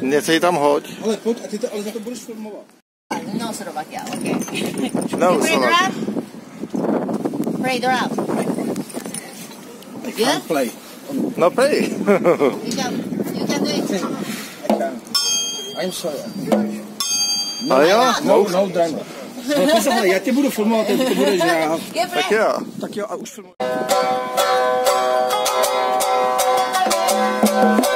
něco jí tam hoď. Ale pojď, a ty to, ale za to budeš filmovat. No Slovakia, okay. No, Slovakia. drum? Pray drum. Good? Play. No prej. You can, you can do it. I can. I'm sorry. Ale jo, No, no, no, drama. No, poslouchej, já tě budu filmovat, ty to budeš. Get tak jo. Tak jo, a už filmuji. Yeah.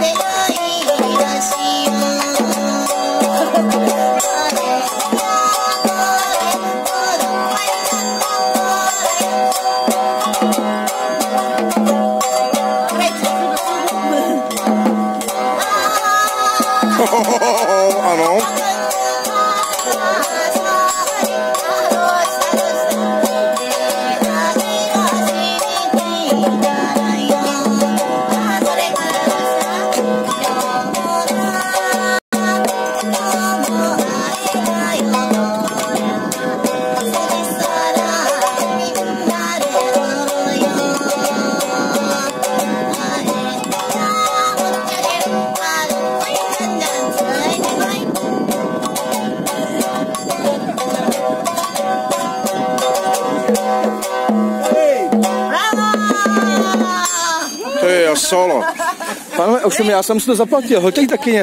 ano. To je solo. Pánové, ovšem já jsem si to zaplatil, hoďte taky něco.